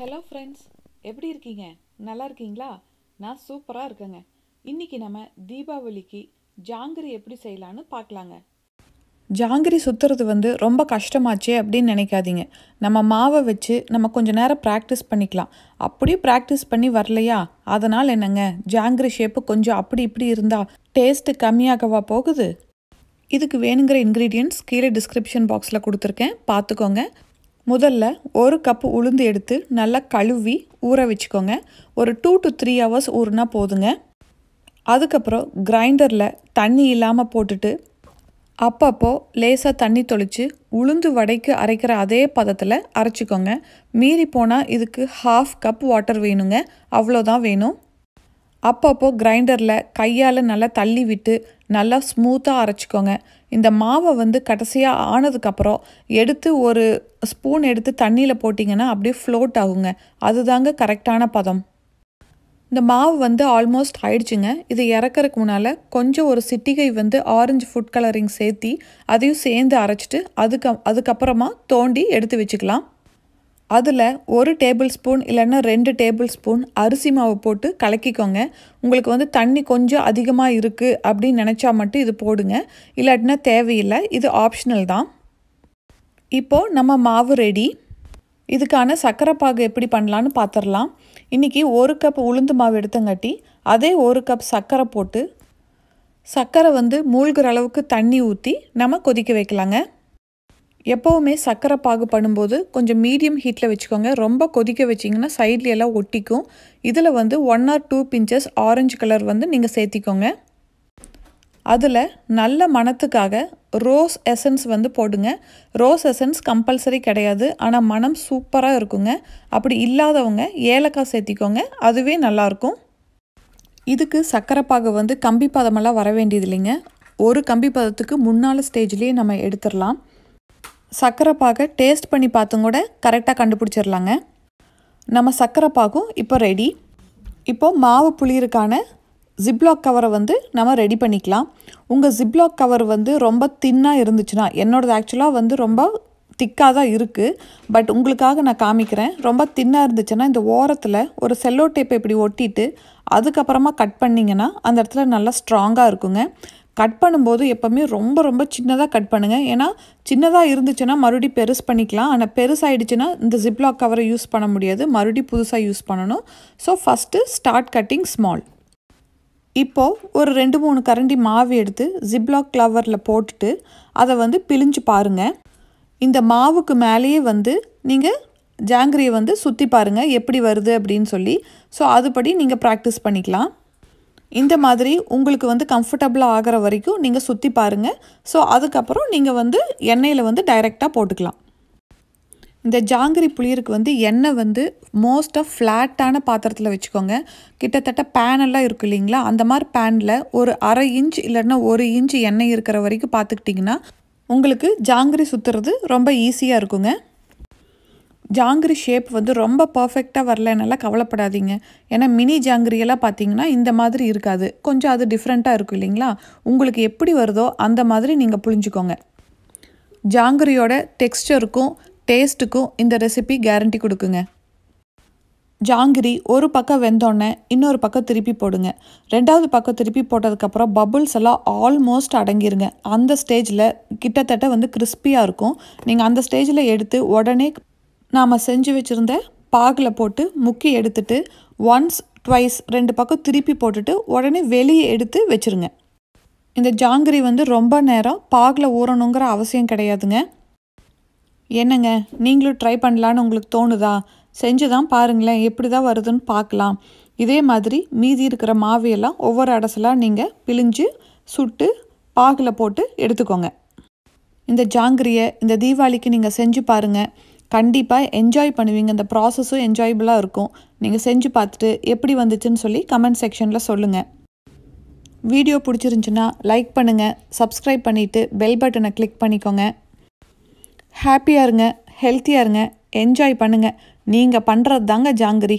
Hello friends எப்படி இருக்கீங்க? நல்லா இருக்கீங்களா? நான் சூப்பராக இருக்கேங்க. இன்னைக்கு நம்ம தீபாவளிக்கு ஜாங்கிரி எப்படி செய்யலான்னு பார்க்கலாங்க. ஜாங்கிரி சுற்றுறது வந்து ரொம்ப கஷ்டமாச்சே அப்படின்னு நினைக்காதீங்க. நம்ம மாவை வச்சு நம்ம கொஞ்சம் நேரம் ப்ராக்டிஸ் பண்ணிக்கலாம். அப்படியே ப்ராக்டிஸ் பண்ணி வரலையா? அதனால் என்னங்க? ஜாங்கிரி ஷேப்பு கொஞ்சம் அப்படி இப்படி இருந்தால் டேஸ்ட்டு கம்மியாகவா போகுது? இதுக்கு வேணுங்கிற இன்க்ரீடியன்ட்ஸ் கீழே டிஸ்கிரிப்ஷன் பாக்ஸில் கொடுத்துருக்கேன். பார்த்துக்கோங்க. முதல்ல ஒரு கப்பு உளுந்து எடுத்து நல்லா கழுவி ஊற வச்சுக்கோங்க. ஒரு டூ டு த்ரீ ஹவர்ஸ் ஊறுனா போதுங்க. அதுக்கப்புறம் கிரைண்டரில் தண்ணி இல்லாமல் போட்டுட்டு அப்பப்போ லேசாக தண்ணி தொளித்து உளுந்து வடைக்கு அரைக்கிற அதே பதத்தில் அரைச்சிக்கோங்க. மீறி போனால் இதுக்கு ஹாஃப் கப் வாட்டர் வேணுங்க. அவ்வளோதான் வேணும். அப்பப்போ கிரைண்டரில் கையால் நல்லா தள்ளி விட்டு நல்லா ஸ்மூத்தாக அரைச்சிக்கோங்க. இந்த மாவை வந்து கடைசியாக ஆனதுக்கப்புறம் எடுத்து ஒரு ஸ்பூன் எடுத்து தண்ணியில் போட்டிங்கன்னா அப்படியே ஃப்ளோட் ஆகுங்க. அதுதாங்க கரெக்டான பதம். இந்த மாவு வந்து ஆல்மோஸ்ட் ஆயிடுச்சுங்க. இது இறக்குறக்கு முன்னால் கொஞ்சம் ஒரு சிட்டிகை வந்து ஆரஞ்சு ஃபுட் கலரிங் சேர்த்தி அதையும் சேர்ந்து அரைச்சிட்டு அதுக்கு அதுக்கப்புறமா தோண்டி எடுத்து வச்சுக்கலாம். அதில் ஒரு டேபிள் ஸ்பூன் இல்லைன்னா ரெண்டு டேபிள் ஸ்பூன் அரிசி மாவு போட்டு கலக்கிக்கோங்க. உங்களுக்கு வந்து தண்ணி கொஞ்சம் அதிகமாக இருக்குது அப்படின்னு நினச்சா மட்டும் இது போடுங்க. இல்லாட்டினா தேவையில்லை இது ஆப்ஷனல் தான். இப்போது நம்ம மாவு ரெடி இதுக்கான சர்க்கரை பாகு எப்படி பண்ணலான்னு பார்த்துடலாம் இன்றைக்கி ஒரு கப் உளுந்து மாவு எடுத்தங்காட்டி அதே ஒரு கப் சர்க்கரை போட்டு சர்க்கரை வந்து மூழ்கிற அளவுக்கு தண்ணி ஊற்றி நம்ம கொதிக்க வைக்கலாங்க. எப்போவுமே சர்க்கரை பாகு பண்ணும்போது கொஞ்சம் மீடியம் ஹீட்டில் வச்சுக்கோங்க. ரொம்ப கொதிக்க வச்சிங்கன்னா சைட்ல எல்லாம் ஒட்டிக்கும். இதில் வந்து one or two pinches orange colour வந்து நீங்கள் சேர்த்திக்கோங்க. அதில் நல்ல மணத்துக்காக ரோஸ் எசன்ஸ் வந்து போடுங்க. ரோஸ் எசன்ஸ் கம்பல்சரி கிடையாது. ஆனால் மனம் சூப்பராக இருக்குங்க. அப்படி இல்லாதவங்க ஏலக்காய் சேர்த்திக்கோங்க. அதுவே நல்லாயிருக்கும் இதுக்கு சர்க்கரை பாகு வந்து கம்பி பதமெல்லாம் வர வேண்டியது இல்லைங்க ஒரு கம்பி பதத்துக்கு முன்னால் ஸ்டேஜ்லேயே நம்ம எடுத்துடலாம். சர்க்கரை பாகை டேஸ்ட் பண்ணி பார்த்தும் கூட கரெக்டாக கண்டுபிடிச்சிடலாங்க நம்ம சர்க்கரை பாகும் இப்போ ரெடி இப்போது மாவு புளியிருக்கான ஜிப்லாக் கவரை வந்து நம்ம ரெடி பண்ணிக்கலாம். உங்கள் ஜிப்லாக் கவர் வந்து ரொம்ப தின்னாக இருந்துச்சுன்னா என்னோடது ஆக்சுவலாக வந்து ரொம்ப திக்காக தான் இருக்குது பட் உங்களுக்காக நான் காமிக்கிறேன் ரொம்ப தின்னாக இருந்துச்சுன்னா இந்த ஓரத்தில் ஒரு செல்லோ டேப்பை இப்படி ஒட்டிட்டு அதுக்கப்புறமா கட் பண்ணிங்கன்னா அந்த இடத்துல நல்லா ஸ்ட்ராங்காக இருக்குங்க. கட் பண்ணும்போது எப்போவுமே ரொம்ப ரொம்ப சின்னதாக கட் பண்ணுங்கள் ஏன்னா சின்னதாக இருந்துச்சுன்னா மறுபடியும் பெருசு பண்ணிக்கலாம். ஆனால் பெருசாகிடுச்சுன்னா இந்த ஜிப்லாக் கவரை யூஸ் பண்ண முடியாது. மறுபடியும் புதுசாக யூஸ் பண்ணணும். So first start cutting small இப்போது ஒரு ரெண்டு மூணு கரண்டி மாவு எடுத்து ஜிப்லாக் கவரில் போட்டுட்டு அதை வந்து பிழிஞ்சு பாருங்கள் இந்த மாவுக்கு மேலேயே வந்து நீங்கள் ஜாங்கிரியை வந்து சுற்றி பாருங்கள் எப்படி வருது அப்படின்னு சொல்லி. ஸோ அதுபடி நீங்கள் ப்ராக்டிஸ் பண்ணிக்கலாம். இந்த மாதிரி உங்களுக்கு வந்து கம்ஃபர்டபுளாக ஆகிற வரைக்கும் நீங்கள் சுற்றி பாருங்கள் ஸோ அதுக்கப்புறம் நீங்கள் வந்து எண்ணெயில் வந்து டைரெக்டாக போட்டுக்கலாம். இந்த ஜாங்கிரி புளியருக்கு வந்து எண்ணெய் வந்து மோஸ்ட் ஆஃப் ஃப்ளாட்டான பாத்திரத்தில் வச்சுக்கோங்க. கிட்டத்தட்ட பேனெல்லாம் இருக்குது இல்லைங்களா? அந்த மாதிரி பேனில் ஒரு அரை இன்ச் இல்லைன்னா ஒரு இன்ச் எண்ணெய் இருக்கிற வரைக்கும் பார்த்துக்கிட்டிங்கன்னா உங்களுக்கு ஜாங்கிரி சுற்றுறது ரொம்ப ஈஸியாக இருக்குங்க. ஜாங்கிரி ஷேப் வந்து ரொம்ப பர்ஃபெக்டாக வரலனால கவலைப்படாதீங்க. ஏன்னா மினி ஜாங்கிரியெல்லாம் பார்த்தீங்கன்னா இந்த மாதிரி இருக்காது. கொஞ்சம் அது டிஃப்ரெண்ட்டாக இருக்கும் இல்லைங்களா? உங்களுக்கு எப்படி வருதோ அந்த மாதிரி நீங்கள் புரிஞ்சுக்கோங்க ஜாங்கிரியோட டெக்ஸ்டருக்கும் டேஸ்ட்டுக்கும் இந்த ரெசிபி கேரண்டி கொடுக்குங்க. ஜாங்கிரி ஒரு பக்கம் வெந்தோடனே இன்னொரு பக்கம் திருப்பி போடுங்க. ரெண்டாவது பக்கம் திருப்பி போட்டதுக்கப்புறம் பபுள்ஸ் எல்லாம் ஆல்மோஸ்ட் அடங்கிருங்க. அந்த ஸ்டேஜில் கிட்டத்தட்ட வந்து கிறிஸ்பியாக இருக்கும். நீங்கள் அந்த ஸ்டேஜில் எடுத்து உடனே நாம் செஞ்சு வச்சுருந்த பாகில் போட்டு முக்கி எடுத்துட்டு ஒன்ஸ் ட்வைஸ் ரெண்டு பக்கம் திருப்பி போட்டுட்டு உடனே வெளியே எடுத்து வச்சுருங்க. இந்த ஜாங்கிரி வந்து ரொம்ப நேரம் பாகில் ஊறணுங்கிற அவசியம் கிடையாதுங்க. என்னங்க நீங்களும் ட்ரை பண்ணலான்னு உங்களுக்கு தோணுதா? செஞ்சு தான் பாருங்களேன் எப்படி தான் வருதுன்னு பார்க்கலாம். இதே மாதிரி மீதி இருக்கிற மாவையெல்லாம் ஒவ்வொரு அடசலாக நீங்கள் பிழிஞ்சு சுட்டு பாகில் போட்டு எடுத்துக்கோங்க. இந்த ஜாங்கிரியை இந்த தீபாவளிக்கு நீங்கள் செஞ்சு பாருங்கள் கண்டிப்பாக என்ஜாய் பண்ணுவீங்க. இந்த ப்ராசஸும் என்ஜாயபுளாக இருக்கும். நீங்கள் செஞ்சு பார்த்துட்டு எப்படி வந்துச்சுன்னு சொல்லி கமெண்ட் செக்ஷனில் சொல்லுங்கள் வீடியோ பிடிச்சிருந்துச்சுன்னா லைக் பண்ணுங்கள் சப்ஸ்கிரைப் பண்ணிவிட்டு பெல் பட்டனை கிளிக் பண்ணிக்கோங்க. ஹாப்பியாக இருங்க. ஹெல்த்தியாக இருங்க. என்ஜாய் பண்ணுங்கள் நீங்கள் பண்ணுறது தாங்க ஜாங்கிரி.